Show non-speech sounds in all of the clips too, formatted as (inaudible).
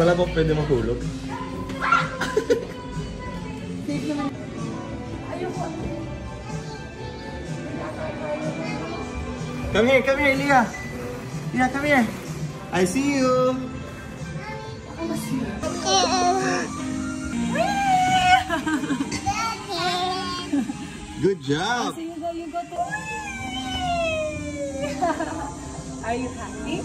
Wala bang pwede mahulog? Come here, come here, Leah. Leah, come here. I see you. Good job. So you go, you go. Are you happy?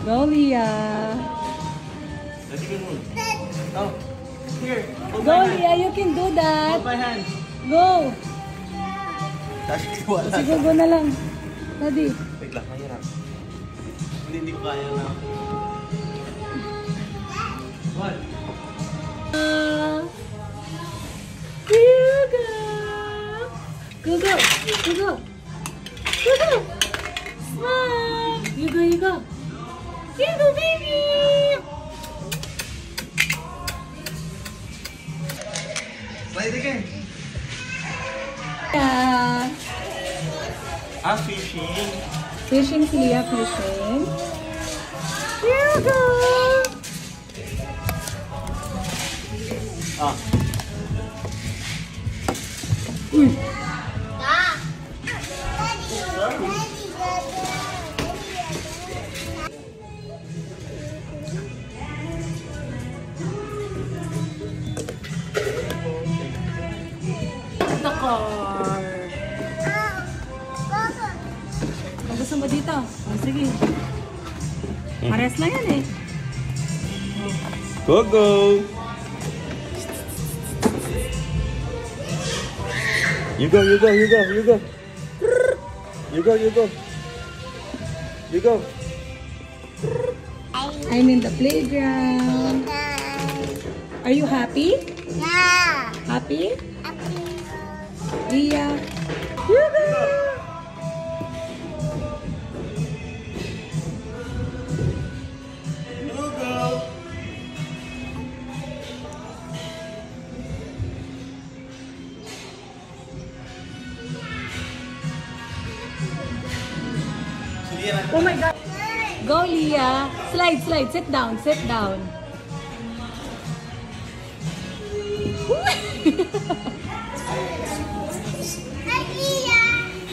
Go, Leah. Oh, here. Hold Go. Leah. You can do that. Hold my hand. Go. Tash, wala. Sige, go na lang. Daddy. Wait lang, mahirap. Hindi, hindi ko kaya na. What? Uh, you go. Go, go. Go, go. Go, go. Smile. You go, you go. Little baby! Slide again. Yeah. I'm fishing. Fishing, Clea, fishing. Here we go. Ah. Ooh. Kung gusto mo dito. Oh, sige. Pares na yan eh. Go, go. You go, you go, you go, you go. You go, you go. You go. I'm in the playground. Are you happy? Yeah. Happy? Leah. You Oh my God. Go, Leah. Slide, slide. Sit down, sit down. (laughs)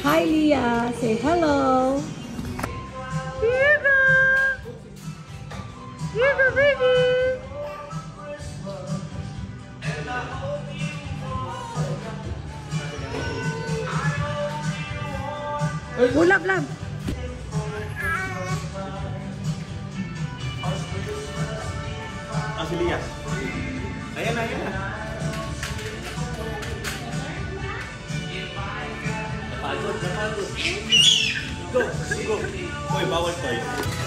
Hi Leah, say hello. Hugo. Hugo baby. Ui lầm lầm. Asli ya. Ayan ayan. Go, go. Hoy, bawal toy.